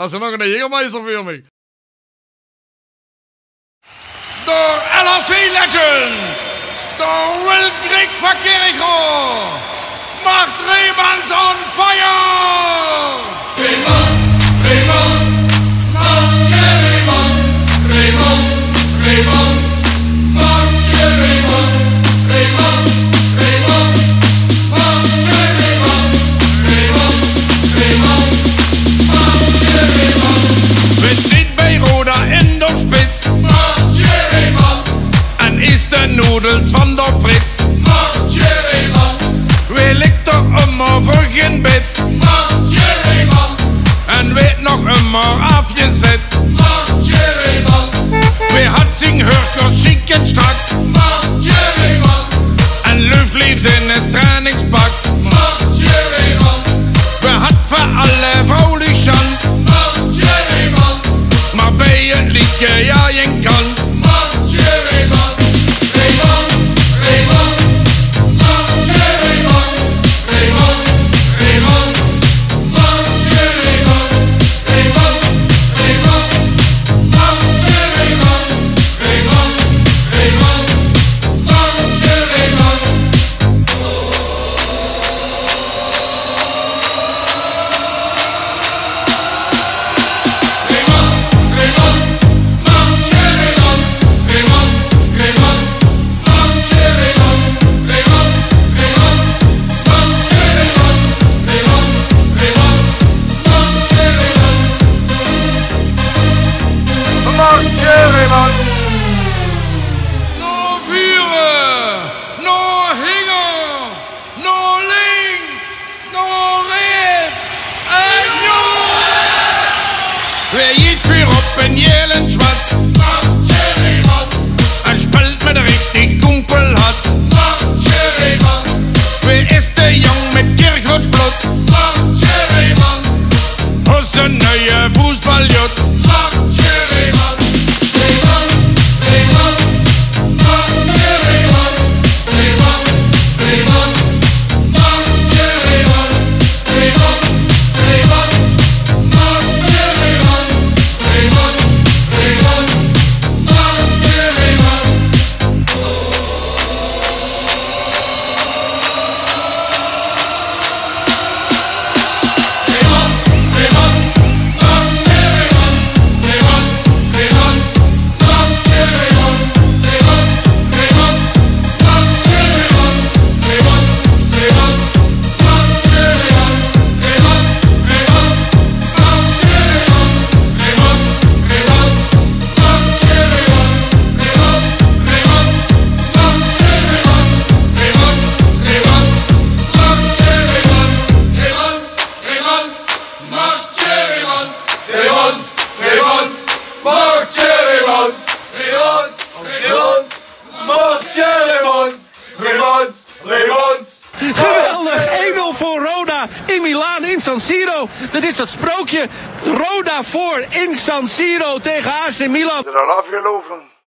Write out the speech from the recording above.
Als er nog een Jägermeister voor me. Door LRC Legend. Door Will Greg van Kerkro. Macht Remans poedels van de Frits. Mancherimans. Wij toch een maar voor geen bed. man. En weet nog hem maar afgezet. Mancherimans. We had zing hurker chic en strak. Mancherimans. En lief lief zijn het trainingspak. Mancherimans. Wij had voor alle vrouwelijke chance. man, Maar bij het liedje ja je kan. portiere No Führer, no Hinger, no links, no rechts, ein Junge! Wer geht für Robben jelen Schwarz? Ein Spalt mit richtig dunkel hat. Wer ist der Jung mit Kirch und Blut? Aus der neue Fußballjut. Raymonds, Raymonds, Martje Raymonds, Raymonds, Raymonds, Martje Raymonds, Raymonds, Raymonds. Geweldig! 1-0 voor Roda in Milaan in San Siro. Dat is dat sprookje. Roda voor in San Siro tegen AC Milan. er al afgelopen.